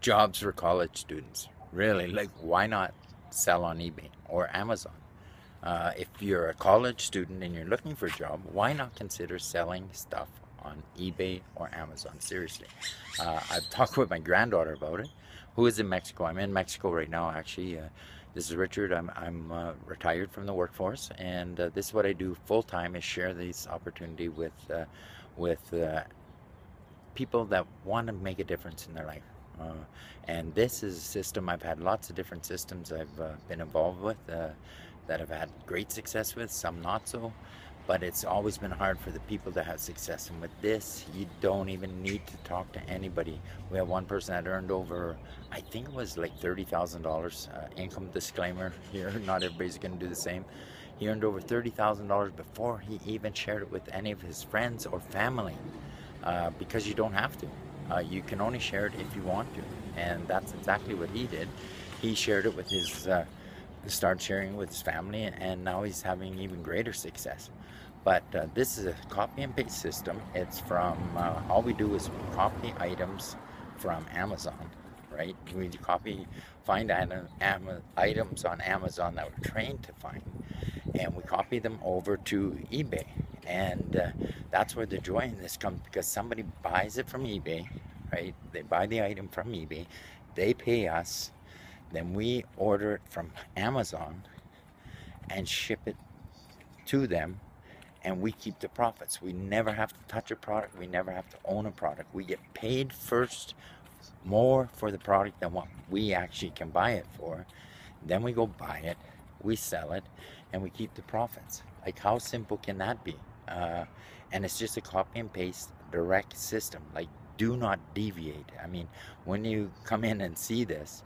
jobs for college students. Really, like why not sell on eBay or Amazon? Uh, if you're a college student and you're looking for a job, why not consider selling stuff on eBay or Amazon? Seriously. Uh, I've talked with my granddaughter about it, who is in Mexico. I'm in Mexico right now, actually. Uh, this is Richard. I'm, I'm uh, retired from the workforce, and uh, this is what I do full time: is share this opportunity with uh, with people that want to make a difference in their life. Uh, and this is a system, I've had lots of different systems I've uh, been involved with uh, that I've had great success with, some not so. But it's always been hard for the people to have success. And with this, you don't even need to talk to anybody. We have one person that earned over, I think it was like $30,000 uh, income disclaimer here. Not everybody's going to do the same. He earned over $30,000 before he even shared it with any of his friends or family uh, because you don't have to. Uh, you can only share it if you want to. And that's exactly what he did. He shared it with his, uh, started sharing with his family, and now he's having even greater success. But uh, this is a copy and paste system. It's from, uh, all we do is copy items from Amazon, right? We copy, find items on Amazon that we're trained to find, and we copy them over to eBay and uh, that's where the joy in this comes because somebody buys it from eBay, right? They buy the item from eBay, they pay us, then we order it from Amazon and ship it to them and we keep the profits. We never have to touch a product. We never have to own a product. We get paid first more for the product than what we actually can buy it for. Then we go buy it, we sell it, and we keep the profits. Like how simple can that be? Uh, and it's just a copy and paste direct system like do not deviate. I mean when you come in and see this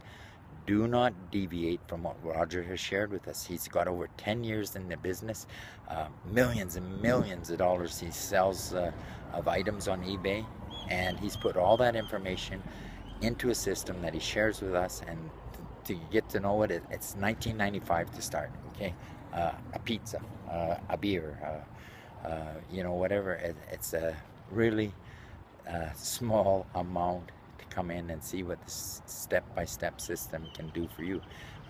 do not deviate from what roger has shared with us. He's got over 10 years in the business uh, millions and millions of dollars he sells uh, of items on ebay and he's put all that information into a system that he shares with us and to get to know it it's 1995 to start okay? Uh, a pizza uh, a beer uh, uh, you know, whatever. It, it's a really uh, small amount to come in and see what this step-by-step system can do for you.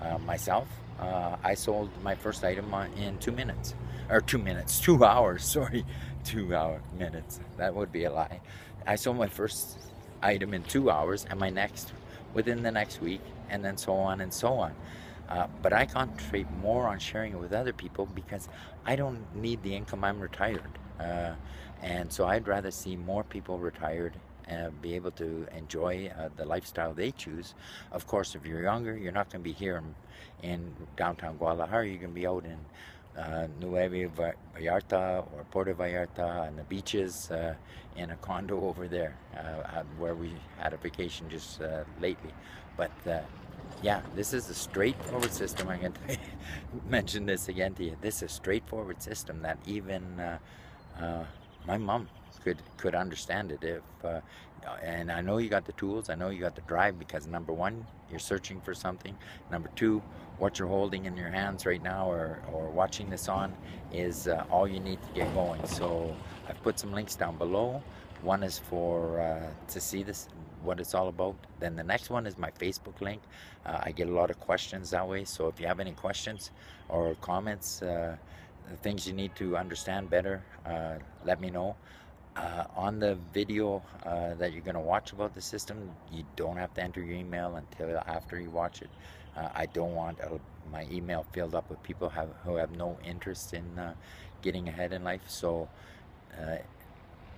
Uh, myself, uh, I sold my first item in two minutes, or two minutes, two hours. Sorry, two hour minutes. That would be a lie. I sold my first item in two hours, and my next within the next week, and then so on and so on. Uh, but I concentrate more on sharing it with other people because I don't need the income. I'm retired. Uh, and so I'd rather see more people retired and be able to enjoy uh, the lifestyle they choose. Of course, if you're younger, you're not going to be here in, in downtown Guadalajara. You're going to be out in uh, Nueva Vallarta or Puerto Vallarta on the beaches uh, in a condo over there uh, where we had a vacation just uh, lately. But uh, yeah, this is a straightforward system. I'm going to mention this again to you. This is a straightforward system that even uh, uh, my mom could could understand it if. Uh, and I know you got the tools. I know you got the drive because number one, you're searching for something. Number two, what you're holding in your hands right now or, or watching this on is uh, all you need to get going. So I've put some links down below. One is for uh, to see this what it's all about. Then the next one is my Facebook link. Uh, I get a lot of questions that way. So if you have any questions or comments, uh, things you need to understand better, uh, let me know. Uh, on the video uh, that you're going to watch about the system, you don't have to enter your email until after you watch it. Uh, I don't want my email filled up with people have, who have no interest in getting ahead in life. So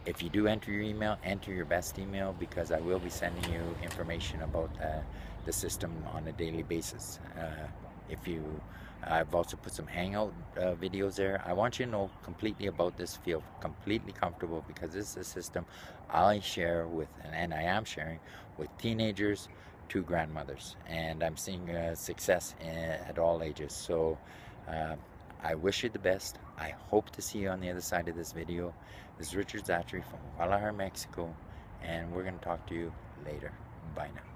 if you do enter your email, enter your best email because I will be sending you information about uh, the system on a daily basis. Uh, if you, I've also put some Hangout uh, videos there. I want you to know completely about this. Feel completely comfortable because this is a system I share with, and I am sharing with teenagers to grandmothers, and I'm seeing uh, success in, at all ages. So. I wish you the best. I hope to see you on the other side of this video. This is Richard Szachury from Guadalajara, Mexico, and we're going to talk to you later. Bye now.